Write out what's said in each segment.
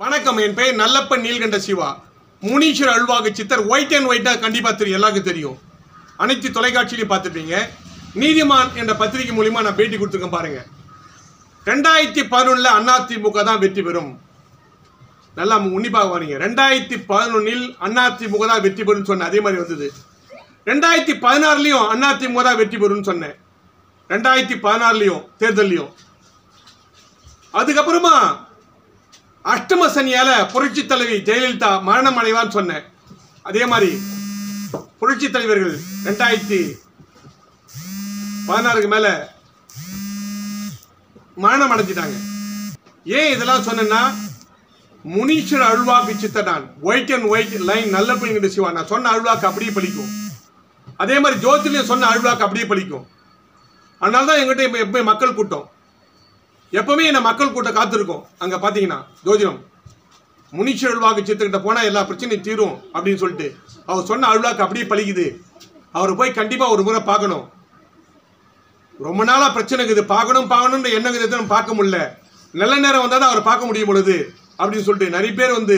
வணக்கம் என் பேர் நல்லப்பன் நீல்கண்ட சிவா. முனீஸ்வர் அல்வாக சித்தர் ஒயிட் அண்ட் ஒயிட்டாக கண்டிப்பாக தெரியும் எல்லாருக்கும் தெரியும். அனைத்து தொலைக்காட்சியிலையும் பார்த்துருப்பீங்க. நீதிமான் என்ற பத்திரிகை மூலிமா நான் பேட்டி கொடுத்துருக்கேன் பாருங்க. ரெண்டாயிரத்தி பதினொன்றில் அதிமுக தான் வெற்றி பெறும். நல்லா உன்னிப்பாக வரீங்க ரெண்டாயிரத்தி பதினொன்னில் அதிமுக தான் வெற்றி பெறும்னு சொன்னேன். அதே மாதிரி வந்தது. ரெண்டாயிரத்தி பதினாறுலையும் அதிமுக தான் வெற்றி பெறும்னு சொன்னேன். ரெண்டாயிரத்தி பதினாறுலையும் தேர்தல்லையும். அதுக்கப்புறமா அஷ்டம சனியால புரட்சி தலைவி ஜெயலலிதா மரணம் அடைவான்னு சொன்னேன். அதே மாதிரி புரட்சி தலைவர்கள் ரெண்டாயிரத்தி பதினாறுக்கு மேல மரணம் அடைஞ்சிட்டாங்க. ஏன் இதெல்லாம் சொன்னேன்னா முனீஸ்வர் அழுவாக்கு நான் ஒயிட் அண்ட் ஒயிட் லைன் நல்ல பிள்ளைங்க சிவா நான் சொன்ன அழுவாக்கு அப்படியே பழிக்கும். அதே மாதிரி ஜோதிலையும் சொன்ன அழுவாக்கு அப்படியே பழிக்கும். அதனால தான் எங்கிட்ட இப்போ எப்பவுமே மக்கள் கூட்டம். எப்பவுமே என்ன மக்கள் கூட்டம் காத்திருக்கும். அங்கே பார்த்தீங்கன்னா ஜோதிடம் முனீஸ்வர் அழுவாக்கு சித்துக்கிட்ட போனால் எல்லா பிரச்சனையும் தீரும் அப்படின்னு சொல்லிட்டு அவர் சொன்ன அழுவாக்கு அப்படியே பலிக்குது அவர் போய் கண்டிப்பாக ஒரு முறை பார்க்கணும். ரொம்ப நாளாக பிரச்சனை இருக்குது. பார்க்கணும் பார்க்கணுன்ற எண்ணம் இருக்குது. பார்க்க முடியல. நல்ல நேரம் வந்தால் தான் அவரை பார்க்க முடியும் பொழுது அப்படின்னு சொல்லிட்டு நிறைய பேர் வந்து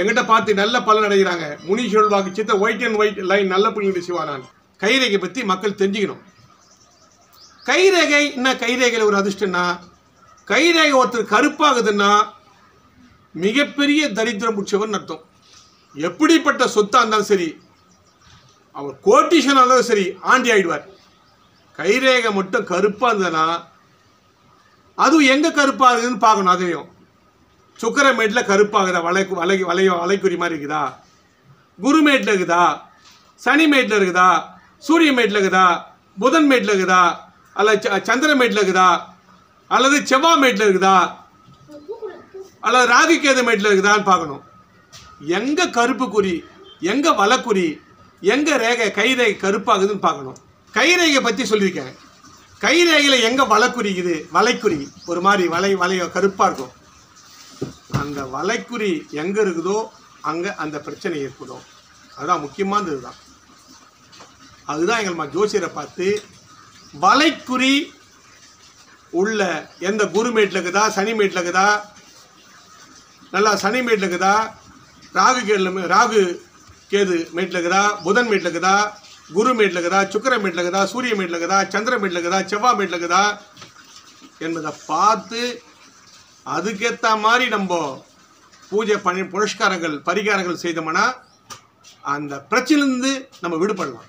எங்கிட்ட பார்த்து நல்ல பலன் அடைகிறாங்க. முனீஸ்வர் வாக்கு சித்த ஒயிட் அண்ட் ஒயிட் லைன் நல்ல புள்ளிங்க சிவானான். கைரேகை பற்றி மக்கள் தெரிஞ்சுக்கணும். கைரேகை என்ன கைரேகையில் ஒரு அதிர்ஷ்டம்னா கைரேகை ஒருத்தர் கருப்பாகுதுன்னா மிகப்பெரிய தரித்திரம் பிடிச்சவன் அர்த்தம் எப்படிப்பட்ட சொத்தாக இருந்தாலும் சரி அவர் கோட்டிஷனாக இருந்தாலும் சரி ஆண்டி ஆயிடுவார். கைரேகை மட்டும் கருப்பாக இருந்ததுன்னா அதுவும் எங்கே கருப்பாக இருக்குதுன்னு பார்க்கணும் அதையும் சுக்கரமேட்டில் கருப்பாகுதா வலை வலை வலை வலைக்குறி மாதிரி இருக்குதா? குருமேட்டில் இருக்குதா? சனிமேட்டில் இருக்குதா? சூரியமேட்டில் இருக்குதா? புதன்மேட்டில் இருக்குதா? அல்ல ச- சந்திரமேட்டில் இருக்குதா? அல்லது செவ்வாய் மேட்டில் இருக்குதா? அல்லது ராகுகேது மேட்டில் இருக்குதான்னு பார்க்கணும். எங்கே கருப்பு குறி எங்கே வலக்குறி எங்கே ரேகை கைரேகை கருப்பாகுதுன்னு பார்க்கணும். கைரேகை பற்றி சொல்லியிருக்கேன். கைரேகையில் எங்கே வலக்குறிக்குது வலைக்குறி. ஒரு மாதிரி வலை வலைய கருப்பாக இருக்கும். அந்த வலைக்குறி எங்கே இருக்குதோ அங்கே அந்த பிரச்சனை ஏற்படும். அதுதான் முக்கியமானது இதுதான் அதுதான் எங்கள் ஜோசியரை பார்த்து வலைக்குறி உள்ள எந்த குரு மேட்டில் இருக்குதா சனி மேட்டில் இருக்குதா? நல்லா சனி மேட்டில் இருக்குதா? ராகு கேடில் ராகு கேது மேட்டில் இருக்குதா? புதன் மேட்டில் இருக்குதா? குரு மேட்டில் இருக்குதா? சுக்கர மேட்டில் இருக்குதா? சூரிய மேட்டில் இருக்குதா? சந்திர மேட்டில் இருக்குதா? செவ்வாய் மேட்டில் இருக்குதா? என்பதை பார்த்து அதுக்கேற்ற மாதிரி நம்ம பூஜை பண்ணி புரஸ்காரங்கள் பரிகாரங்கள் செய்தோம்னா அந்த பிரச்சனையிலேருந்து நம்ம விடுபடலாம்.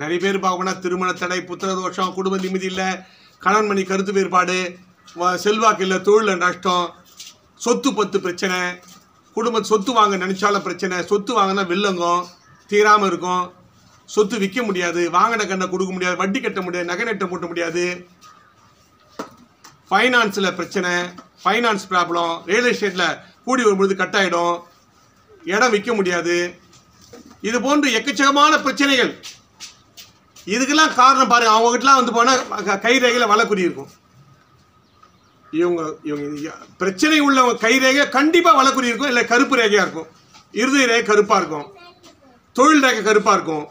நிறைய பேர் பார்க்கணும்னா திருமண தடை புத்திர தோஷம் குடும்ப நிம்மதி இல்லை கணவன் மணி கருத்து வேறுபாடு வ- செல்வாக்கு இல்லை தொழிலில் நஷ்டம் சொத்து பத்து பிரச்சனை குடும்ப சொத்து வாங்க நினைச்சாலும் பிரச்சனை சொத்து வாங்கினா வில்லங்கம் தீராமல் இருக்கும் சொத்து விற்க முடியாது வாங்கின கண்ணை கொடுக்க முடியாது வட்டி கட்ட முடியாது நகை நட்ட மூட்ட முடியாது. ஃபைனான்ஸில் பிரச்சனை ஃபைனான்ஸ் ப்ராப்ளம் ரியல் எஸ்டேட்டில் கூடி வரும்பொழுது கட் ஆகிடும் இடம் விற்க முடியாது. இது போன்று எக்கச்சக்கமான பிரச்சனைகள். இதுக்கெல்லாம் காரணம் பாருங்க. அவங்க கிட்டலாம் வந்து போனால் கை ரேகையில் வளக்குறி இருக்கும் இவங்க இவங்க பிரச்சனை உள்ளவங்க கை ரேகை கண்டிப்பாக வளக்குறி இருக்கும் இல்லை கருப்பு ரேகையாக இருக்கும். இருதய ரேகை கருப்பாக இருக்கும். தொழில் ரேகை கருப்பாக இருக்கும்.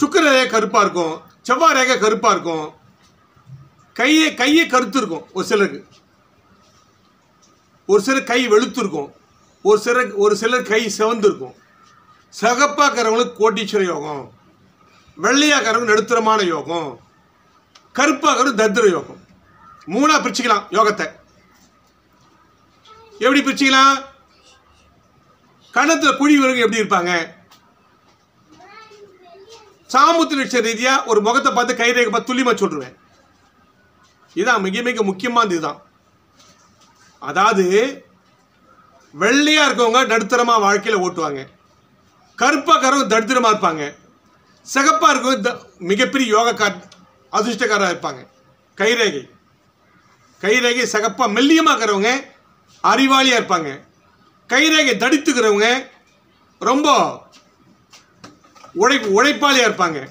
சுக்கர ரேகை கருப்பாக இருக்கும். செவ்வாய் ரேகை கருப்பாக இருக்கும். கையை கையை கருத்து இருக்கும் ஒரு சிலருக்கு. ஒரு சிலர் கை வெளுத்துருக்கும். ஒரு சிலர் ஒரு சிலர் கை செவந்திருக்கும். சகப்பாக்கிறவங்களுக்கு கோட்டீஸ்வர யோகம். வெள்ளையாக்காரங்க நடுத்தரமான யோகம். கருப்பாக்கிறவங்க தத்திர யோகம். மூணா பிரிச்சுக்கலாம் யோகத்தை. எப்படி பிரிச்சுக்கலாம்? கணத்துல குழி வரவங்க எப்படி இருப்பாங்க? சாமுத்து நிச்சய ரீதியா ஒரு முகத்தை பார்த்து கை ரேகை பார்த்து துல்லியமா சொல்றேன். இதான் மிக மிக முக்கியமானது இதுதான். அதாவது வெள்ளையா இருக்கவங்க நடுத்தரமா வாழ்க்கையில ஓட்டுவாங்க. கருப்பா கரவங்க இருப்பாங்க. சிகப்பாக இருக்கும். த- மிகப்பெரிய யோகக்கார் அதிர்ஷ்டக்காராக இருப்பாங்க. கைரேகை. கைரேகை சிகப்பாக மெல்லியமாக இருக்கிறவங்க அறிவாளியாக இருப்பாங்க. கைரேகை தடித்துக்கிறவங்க ரொம்ப உழை உழைப்பாளியாக இருப்பாங்க.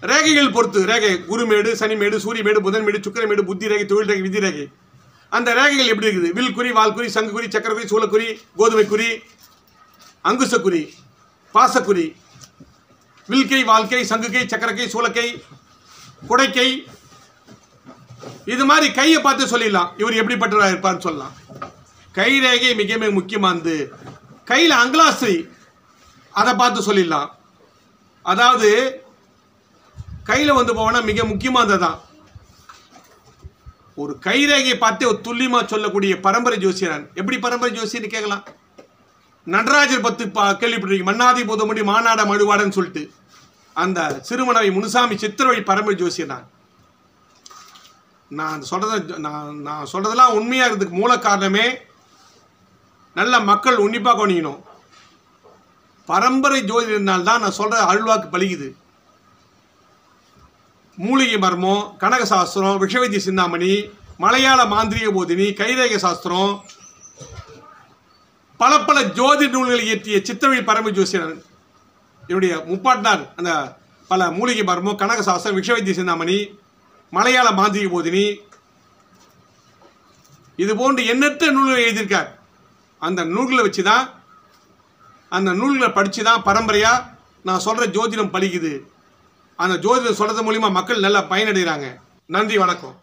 ரேகைகள் பொறுத்து ரேகை குருமேடு சனிமேடு சூரியமேடு புதன்மேடு சுக்கிரமேடு புத்தி ரேகை தொழில் ரேகை விதி ரேகை அந்த ரேகைகள் எப்படி இருக்குது? வில்குறி வால்குறி சங்குக்குறி சக்கரக்குறி சூளக்குறி கோதுமை குறி அங்குசக்குறி பாசக்குறி வில்கை வாழ்க்கை சங்குக்கை சக்கரக்கை சூளக்கை குடைக்கை. இது மாதிரி கையை பார்த்து சொல்லிடலாம். இவர் எப்படிப்பட்டவராக இருப்பார்னு சொல்லலாம். கை ரேகை மிக மிக முக்கியமானது. கையில் அங்கலாஸ்திரி அதை பார்த்து சொல்லிடலாம். அதாவது கையில் வந்து போனால் மிக முக்கியமானது தான் ஒரு கைரேகையை பார்த்து ஒரு துல்லியமாக சொல்லக்கூடிய பரம்பரை ஜோசியரான். எப்படி பரம்பரை ஜோசியர்னு கேட்கலாம்? நடராஜர் பத்து பா கேள்விப்பட்டிருக்கீங்க. மன்னாதி போதமடி மாநாட மழுவாடன்னு சொல்லிட்டு. அந்த சிறுமனவை முனுசாமி சித்திரவழி பரம்பரை ஜோசியர் நான். நான் சொல்றத நான் நான் சொல்றதெல்லாம் உண்மையா இருக்கிறதுக்கு மூல காரணமே நல்ல மக்கள் உன்னிப்பாக கொணிக்கணும் பரம்பரை ஜோதிடனால் தான் நான் சொல்ற அருள்வாக்கு பலிக்குது. மூலிகை மர்மம் கனக சாஸ்திரம் விஷவைத்திய சிந்தாமணி மலையாள மாந்திரிக போதினி கைரேக சாஸ்திரம் பல பல ஜோதி நூல்களை இயற்றிய சித்திரவழி பரம ஜோசியர் என்னுடைய முப்பாட்னார் அந்த பல மூலிகை மர்மம் கனக விஷவைத்திய சிந்தாமணி மலையாள மாந்திரிக போதினி இது போன்று எண்ணற்ற நூல்களை எழுதியிருக்கார். அந்த நூல்களை வச்சு தான் அந்த நூல்களை படித்து தான் பரம்பரையாக நான் சொல்கிற ஜோதிடம் பழிக்குது அந்த ஜோதிடம் சொல்கிறது மூலிமா மக்கள் நல்லா பயனடைகிறாங்க. நன்றி வணக்கம்.